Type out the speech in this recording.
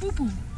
瀑布。